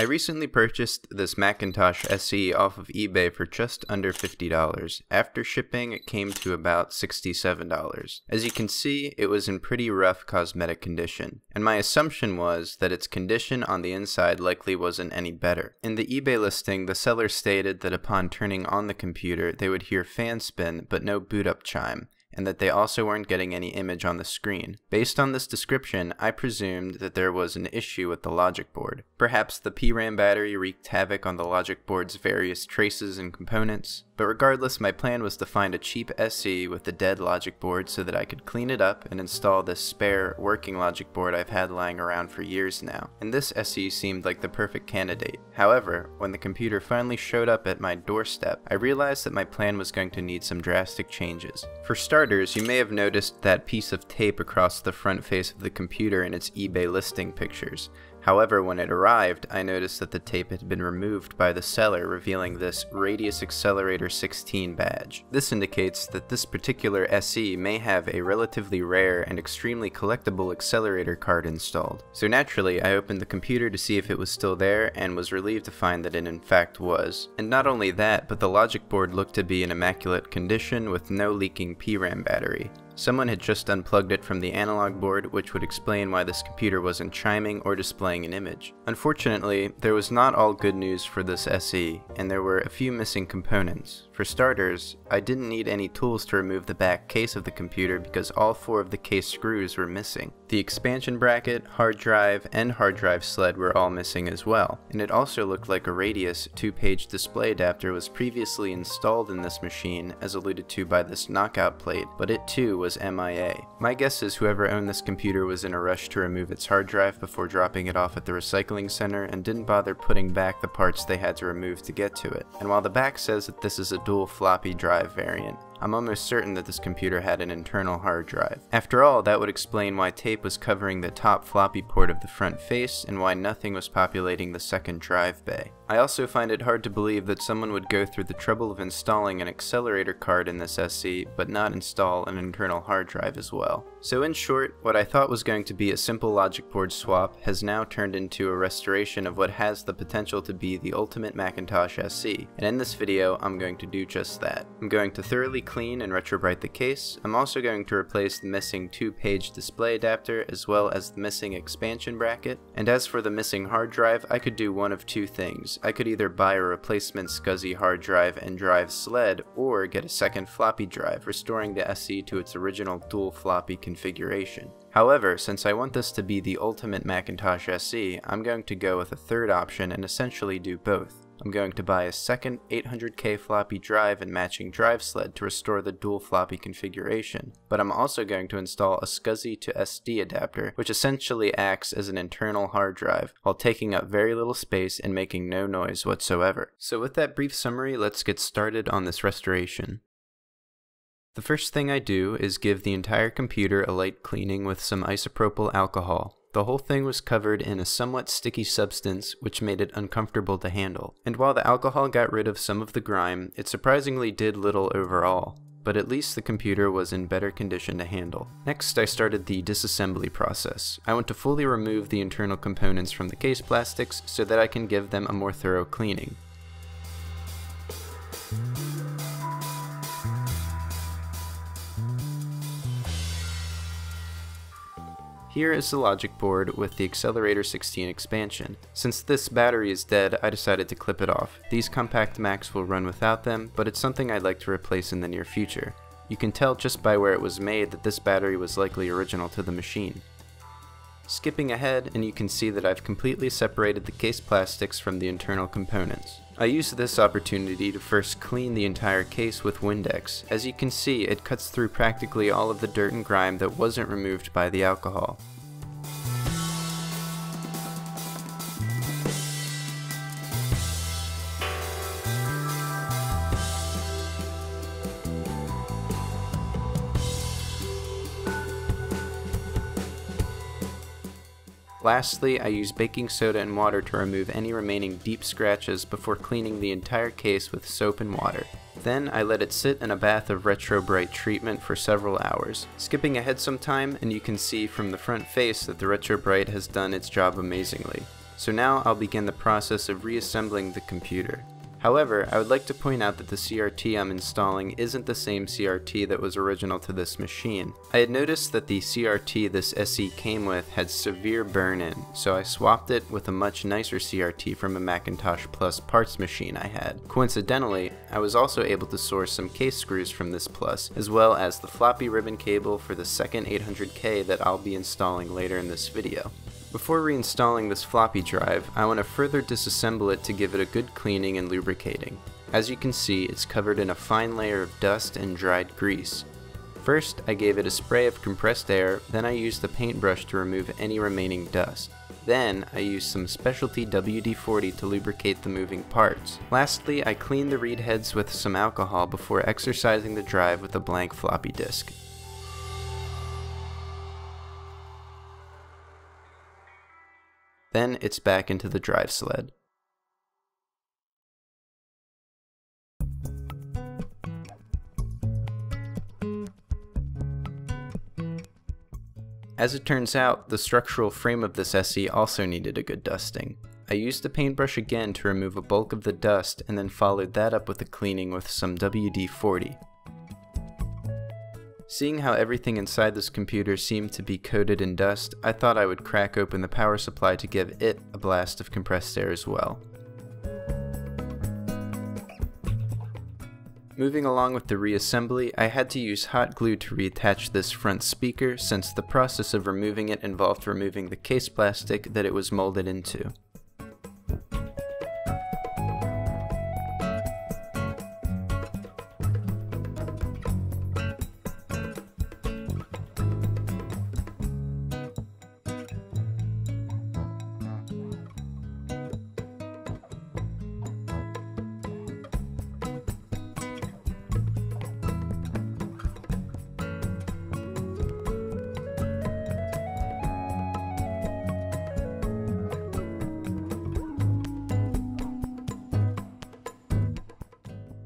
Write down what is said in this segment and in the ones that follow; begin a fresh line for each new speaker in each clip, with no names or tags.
I recently purchased this Macintosh SE off of eBay for just under $50. After shipping, it came to about $67. As you can see, it was in pretty rough cosmetic condition, and my assumption was that its condition on the inside likely wasn't any better. In the eBay listing, the seller stated that upon turning on the computer, they would hear fan spin but no boot up chime, and that they also weren't getting any image on the screen. Based on this description, I presumed that there was an issue with the logic board. Perhaps the PRAM battery wreaked havoc on the logic board's various traces and components, but regardless, my plan was to find a cheap SE with a dead logic board so that I could clean it up and install this spare, working logic board I've had lying around for years now, and this SE seemed like the perfect candidate. However, when the computer finally showed up at my doorstep, I realized that my plan was going to need some drastic changes. For starters, you may have noticed that piece of tape across the front face of the computer in its eBay listing pictures. However, when it arrived, I noticed that the tape had been removed by the seller, revealing this Radius Accelerator 16 badge. This indicates that this particular SE may have a relatively rare and extremely collectible accelerator card installed. So naturally, I opened the computer to see if it was still there and was relieved to find that it in fact was. And not only that, but the logic board looked to be in immaculate condition with no leaking PRAM battery. Someone had just unplugged it from the analog board, which would explain why this computer wasn't chiming or displaying an image. Unfortunately, there was not all good news for this SE, and there were a few missing components. For starters, I didn't need any tools to remove the back case of the computer because all four of the case screws were missing. The expansion bracket, hard drive, and hard drive sled were all missing as well, and it also looked like a Radius 2-page display adapter was previously installed in this machine as alluded to by this knockout plate, but it too was MIA. My guess is whoever owned this computer was in a rush to remove its hard drive before dropping it off at the recycling center and didn't bother putting back the parts they had to remove to get to it. And while the back says that this is a dual floppy drive variant, I'm almost certain that this computer had an internal hard drive. After all, that would explain why tape was covering the top floppy port of the front face and why nothing was populating the second drive bay. I also find it hard to believe that someone would go through the trouble of installing an accelerator card in this SE, but not install an internal hard drive as well. So in short, what I thought was going to be a simple logic board swap has now turned into a restoration of what has the potential to be the ultimate Macintosh SE, and in this video I'm going to do just that. I'm going to thoroughly clean and retrobrite the case, I'm also going to replace the missing 2-page display adapter as well as the missing expansion bracket, and as for the missing hard drive, I could do one of two things. I could either buy a replacement SCSI hard drive and drive sled, or get a second floppy drive, restoring the SE to its original dual floppy configuration. However, since I want this to be the ultimate Macintosh SE, I'm going to go with a third option and essentially do both. I'm going to buy a second 800K floppy drive and matching drive sled to restore the dual floppy configuration, but I'm also going to install a SCSI to SD adapter, which essentially acts as an internal hard drive, while taking up very little space and making no noise whatsoever. So with that brief summary, let's get started on this restoration. The first thing I do is give the entire computer a light cleaning with some isopropyl alcohol. The whole thing was covered in a somewhat sticky substance which made it uncomfortable to handle. And while the alcohol got rid of some of the grime, it surprisingly did little overall but at least the computer was in better condition to handle. Next, I started the disassembly process. I want to fully remove the internal components from the case plastics so that I can give them a more thorough cleaning. Here is the logic board with the Accelerator 16 expansion. Since this battery is dead, I decided to clip it off. These compact Macs will run without them, but it's something I'd like to replace in the near future. You can tell just by where it was made that this battery was likely original to the machine. Skipping ahead, and you can see that I've completely separated the case plastics from the internal components. I used this opportunity to first clean the entire case with Windex. As you can see, it cuts through practically all of the dirt and grime that wasn't removed by the alcohol. Thank you. Lastly, I use baking soda and water to remove any remaining deep scratches before cleaning the entire case with soap and water. Then I let it sit in a bath of Retro Brite treatment for several hours. Skipping ahead some time, and you can see from the front face that the Retro Brite has done its job amazingly. So now I'll begin the process of reassembling the computer. However, I would like to point out that the CRT I'm installing isn't the same CRT that was original to this machine. I had noticed that the CRT this SE came with had severe burn-in, so I swapped it with a much nicer CRT from a Macintosh Plus parts machine I had. Coincidentally, I was also able to source some case screws from this Plus, as well as the floppy ribbon cable for the second 800K that I'll be installing later in this video. Before reinstalling this floppy drive, I want to further disassemble it to give it a good cleaning and lubricating. As you can see, it's covered in a fine layer of dust and dried grease. First, I gave it a spray of compressed air, then I used the paintbrush to remove any remaining dust. Then, I used some specialty WD-40 to lubricate the moving parts. Lastly, I cleaned the read heads with some alcohol before exercising the drive with a blank floppy disk. Then it's back into the drive sled. As it turns out, the structural frame of this SE also needed a good dusting. I used the paintbrush again to remove a bulk of the dust and then followed that up with a cleaning with some WD-40. Seeing how everything inside this computer seemed to be coated in dust, I thought I would crack open the power supply to give it a blast of compressed air as well. Moving along with the reassembly, I had to use hot glue to reattach this front speaker since the process of removing it involved removing the case plastic that it was molded into.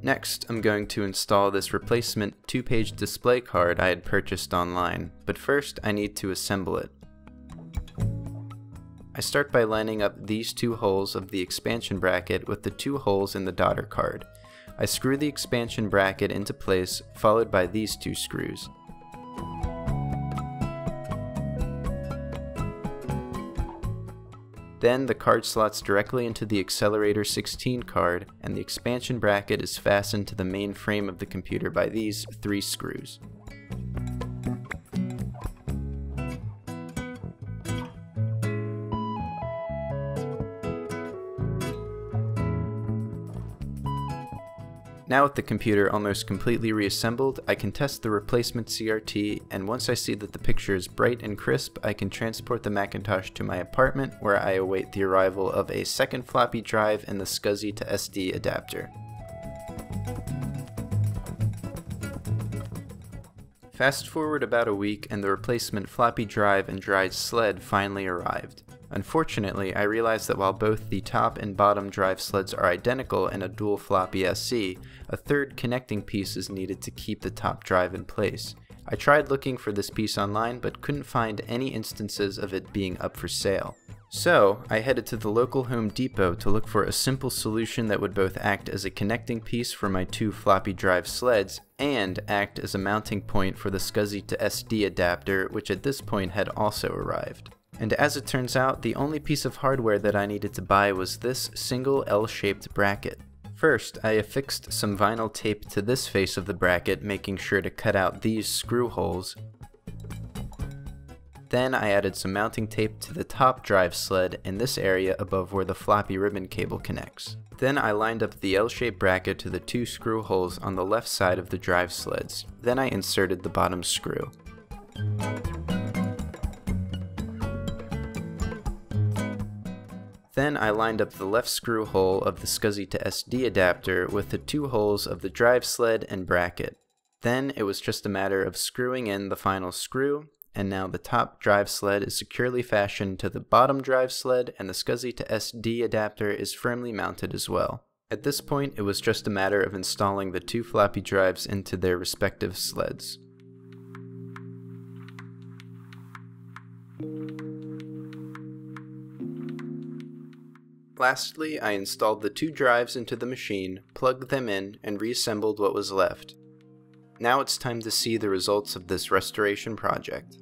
Next, I'm going to install this replacement 2-page display card I had purchased online, but first I need to assemble it. I start by lining up these two holes of the expansion bracket with the two holes in the daughter card. I screw the expansion bracket into place, followed by these two screws. Then the card slots directly into the Accelerator 16 card, and the expansion bracket is fastened to the main frame of the computer by these three screws. Now with the computer almost completely reassembled, I can test the replacement CRT, and once I see that the picture is bright and crisp, I can transport the Macintosh to my apartment where I await the arrival of a second floppy drive and the SCSI to SD adapter. Fast forward about a week and the replacement floppy drive and dried sled finally arrived. Unfortunately, I realized that while both the top and bottom drive sleds are identical in a dual floppy SE, a third connecting piece is needed to keep the top drive in place. I tried looking for this piece online but couldn't find any instances of it being up for sale. So, I headed to the local Home Depot to look for a simple solution that would both act as a connecting piece for my two floppy drive sleds and act as a mounting point for the SCSI to SD adapter, which at this point had also arrived. And as it turns out, the only piece of hardware that I needed to buy was this single L-shaped bracket. First, I affixed some vinyl tape to this face of the bracket, making sure to cut out these screw holes. Then I added some mounting tape to the top drive sled in this area above where the floppy ribbon cable connects. Then I lined up the L-shaped bracket to the two screw holes on the left side of the drive sleds. Then I inserted the bottom screw. Then I lined up the left screw hole of the SCSI to SD adapter with the two holes of the drive sled and bracket. Then it was just a matter of screwing in the final screw, and now the top drive sled is securely fastened to the bottom drive sled and the SCSI to SD adapter is firmly mounted as well. At this point, it was just a matter of installing the two floppy drives into their respective sleds. Lastly, I installed the two drives into the machine, plugged them in, and reassembled what was left. Now it's time to see the results of this restoration project.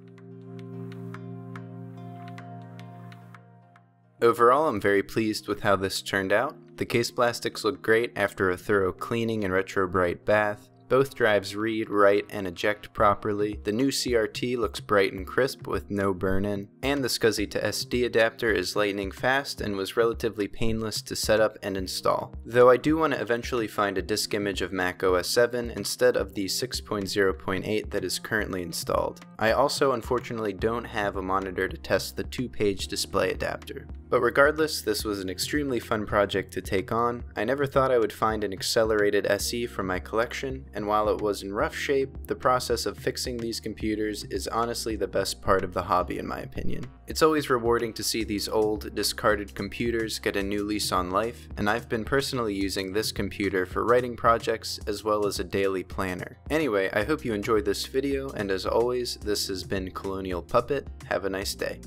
Overall, I'm very pleased with how this turned out. The case plastics look great after a thorough cleaning and retro-bright bath. Both drives read, write, and eject properly. The new CRT looks bright and crisp with no burn-in, and the SCSI to SD adapter is lightning fast and was relatively painless to set up and install. Though I do want to eventually find a disk image of Mac OS 7 instead of the 6.0.8 that is currently installed. I also unfortunately don't have a monitor to test the two-page display adapter. But regardless, this was an extremely fun project to take on. I never thought I would find an accelerated SE for my collection, and while it was in rough shape, the process of fixing these computers is honestly the best part of the hobby in my opinion. It's always rewarding to see these old, discarded computers get a new lease on life, and I've been personally using this computer for writing projects as well as a daily planner. Anyway, I hope you enjoyed this video, and as always, this has been Colonial Puppet. Have a nice day.